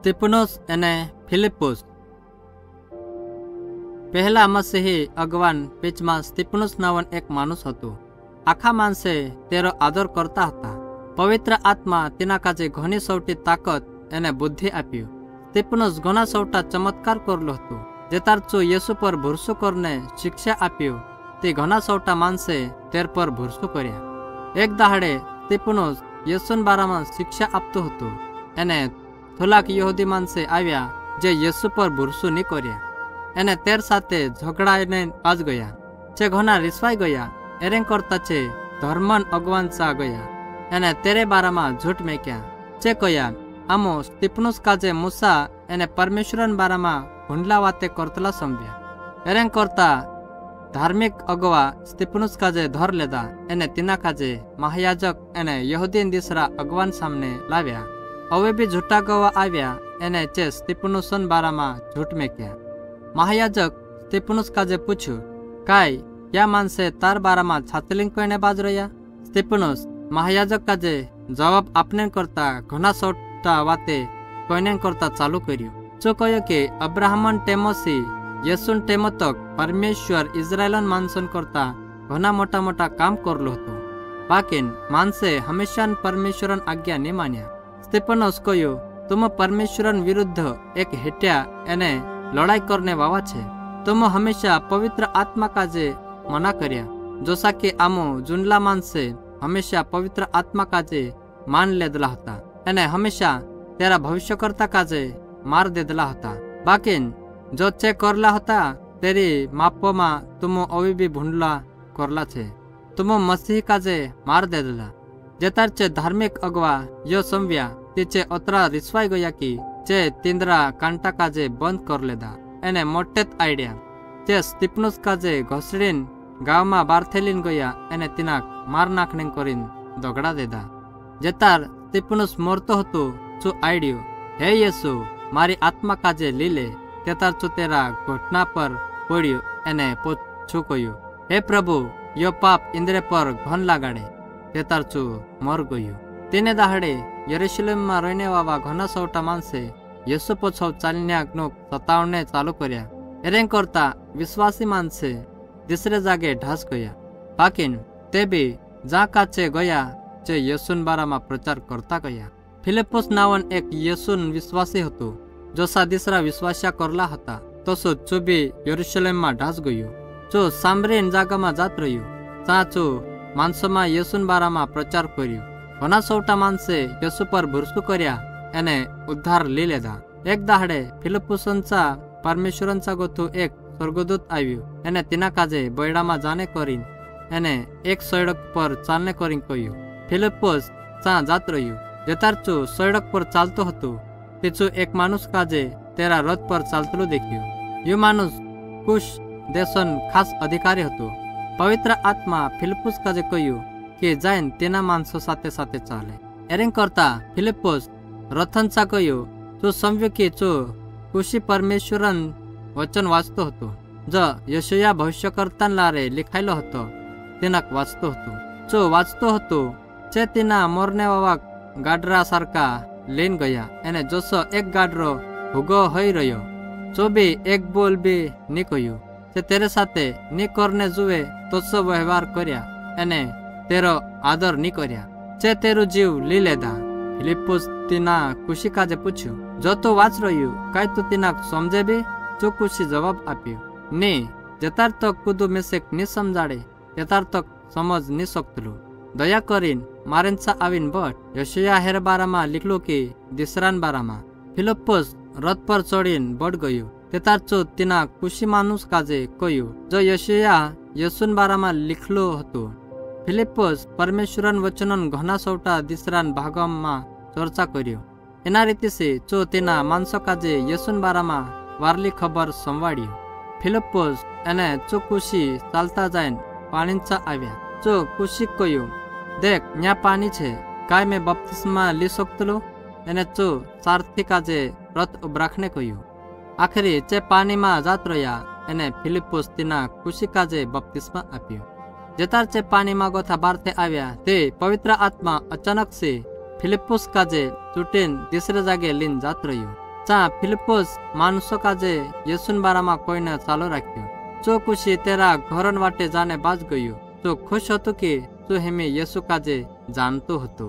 સ્તિપનોસ અને ફિલિપોસ પહેલા મસીહી અગવાન પીચમાં સ્તિપનુસ નાવન એક માણસ હતું. આખા માણસે તેરો આદર કરતા હતા. પવિત્ર આત્મા તેના કાજે ઘણી સૌટી તાકત એને બુદ્ધિ આપ્યું. સ્તિપનુસ ઘણા સૌટા ચમત્કાર કરલો હતો. જે તારચો પર ભૂરસું કરને શિક્ષા આપ્યું. તે ઘણા સૌટા માણસે તેર પર ભૂરસું કર્યા. એક દાહડે સ્તિપનુસ યેસુન બારામાં શિક્ષા આપતું હતું. એને થોલાક યહૂદી માણસે આવ્યા જે યેસુ પર ભૂરસું નહીં કર્યા એને તેર સાથે ઝઘડાઈને પાસ ગયા છે ઘણા રિસવાઈ ગયા એરેં કરતા છે ધર્મન અગવાન સા ગયા એને તેરે બારામાં ઝૂઠ મેક્યા છે કયા આમો સ્ટીપનુસ કાજે મૂસા એને પરમેશ્વરન બારામાં હુંડલા વાતે કરતલા સમજ્યા એરેં કરતા ધાર્મિક અગવા સ્ટીપનુસ કાજે ધર લેતા એને તીના કાજે મહાયાજક એને યહૂદીન દીસરા અગવાન સામને લાવ્યા હવે બી જૂઠા ગવા આવ્યા એને ચે સ્ટીપનુસન બારામાં ઝૂઠ મેક્યા મહાયાજક સ્ટીપનુસ કાજે પૂછ્યું કાય યા માનસે તાર બારામાં છાતલિંગ કોઈને બાજ રહ્યા સ્ટીપનુસ મહાયાજક કાજે જવાબ આપને કરતા ઘણા સોટા વાતે કોઈને કરતા ચાલુ કર્યું જો કહ્યું કે અબ્રાહ્મણ ટેમોસી યસુન ટેમતક પરમેશ્વર ઇઝરાયલન માનસન કરતા ઘણા મોટા મોટા કામ કરલું હતું બાકીન માનસે હંમેશા પરમેશ્વરન આજ્ઞા નહીં માન્યા સ્ટીપનોસ કહ્યું તુમ પરમેશ્વરન વિરુદ્ધ એક હેટ્યા એને લડાઈ કરને વાવા છે. તુમ હંમેશા પવિત્ર આત્મા કાજે મના કર્યા. જોસા કે આમો જુનલા માનસે હંમેશા પવિત્ર આત્મા કાજે માન લેદલા હતા. અને હંમેશા તેરા ભવિષ્ય કરતા કાજે માર દેદલા હતા. બાકીન, જો ચે કરલા હતા, તેરી માપોમાં તુમો અવિબી ભૂંડલા કરલા છે. તુમો મસીહ કાજે માર દેદલા. જેતાર છે ધાર્મિક અગવા યો સંવ્યા તે છે અતરા રિસવાઈ ગયા કી જે તિંદ્રા કાંટા કાજે બંધ કર લેદા એને મોટે જ આઈડિયા જે સ્ટીપનુસ કાજે ઘસડીન ગામમાં બારથેલીન ગયા એને તિનાક માર નાખને કરીને દોગડા દેદા જેતાર સ્ટીપનુસ મોરતો હતો શું આઈડિયો હે યેસુ મારી આત્મા કાજે લીલે તેતાર છું તેરા ઘોટના પર પડ્યો એને પૂછું કહ્યું હે પ્રભુ યો પાપ ઇન્દ્રે પર ઘન લાગાડે તેતાર છું મર ગયું તેને દાહડે યરુશલેમમાં રહીને વાવા ઘણા સૌટા માણસે યેસુ પોછવ ચાલ્યાનો સતાવને ચાલુ કર્યા એરેં કરતા વિશ્વાસી માણસે દીસરે જાગે ઢાસ ગયા બાકીન તે બી જા કાચે ગયા જે યેસુન બારામાં પ્રચાર કરતા ગયા ફિલિપોસ નાવન એક યેસુન વિશ્વાસી હતું જોસા દીસરા વિશ્વાસ્યા કરલા હતા તો શું ચુબી યરુશલેમમાં ઢાસ ગયું જો સાંભળીને જાગામાં જાત રહ્યું સાચું માણસોમાં યેસુન બારામાં પ્રચાર કર્યો ઘણા સૌટા માણસે યેસુ પર ભૂરસું કર્યા એને ઉદ્ધાર લઈ લીધા એક દાહડે ફિલિપુસંસા પરમેશ્વરંસા ગોથું એક સ્વર્ગદૂત આવ્યું એને તેના કાજે બૈડામાં જાને કરીને એને એક સડક પર ચાલને કરીને કહ્યું ફિલિપોસ ચા જાત રહ્યું જતારચું સડક પર ચાલતો હતું તેચું એક માણસ કાજે તેરા રથ પર ચાલતું દેખ્યું યો માણસ કુશ દેશન ખાસ અધિકારી હતું પવિત્ર આત્મા ફિલિપુસ કાજે કહ્યું કે જાઈન તેના માણસો સાથે સાથે ચાલે એરેંગ કરતા ફિલિપોસ રથનસા કહ્યું તું સમજ્યો કે ચો કુશી પરમેશ્વરન વચન વાંચતો હતો જ યશયા ભવિષ્ય કરતા લારે લખાયેલો હતો તેના વાંચતો હતો જો વાંચતો હતો જે તેના મોરને વાવા ગાડરા સરકા લઈને ગયા એને જોશો એક ગાડરો ભૂગો હોઈ રહ્યો જો બી એક બોલ બી ની કહ્યું તે તેરે સાથે ની કરને જુએ તો સો વ્યવહાર કર્યા એને તેરો આદર ની કર્યા જે તેરું જીવ લી લેધા ફિલિપુસ તેના ખુશી કાજે પૂછ્યું જો તું વાંચ રહ્યું કઈ તું તેના સમજે બી જો ખુશી જવાબ આપ્યો ને જતાર તક કુદુ મેસેક ની સમજાડે તેતાર તક સમજ ની શકતલું દયા કરીને મારેન્સા આવીને બટ યશયા હેર બારામાં લીખલું કે દિસરાન બારામાં ફિલિપોસ રથ પર ચડીને બળ ગયું તેતાર ચો તેના ખુશી માનુસ કાજે કહ્યું જો યશયા યશુન બારામાં લીખલું હતું ફિલિપોસ પરમેશ્વરન વચનન ઘણા સૌટા દિસરાન ભાગમાં ચર્ચા કર્યો એના રીતે છે જો તેના માણસો કાજે યશુન બારામાં વારલી ખબર સંવાડ્યું ફિલિપોસ એને ચો ખુશી ચાલતા જઈને પાણીચા આવ્યા જો ખુશી કહ્યું દેખ ન્યા પાણી છે કાય મેં બપ્તિસ્મા લી શકતલો એને ચો સારથી કાજે રથ ઉભરાખને કહ્યું આખરી જે પાણીમાં જાત રહ્યા એને ફિલિપોસ તેના ખુશી કાજે બપ્તિસ્મા આપ્યો જેતાર જે પાણીમાં ગોથા બારતે આવ્યા તે પવિત્ર આત્મા અચાનક છે ફિલિપોસ કાજે ચૂંટીને દીસરે જાગે લીન જાત રહ્યું ત્યાં ફિલિપોસ માણસો કાજે યસુન બારામાં કોઈને ચાલુ રાખ્યો ચો ખુશી તેરા ઘરન વાટે જાને બાજ ગયું તો ખુશ હતું કે તું હેમે યસુ કાજે જાણતો હતો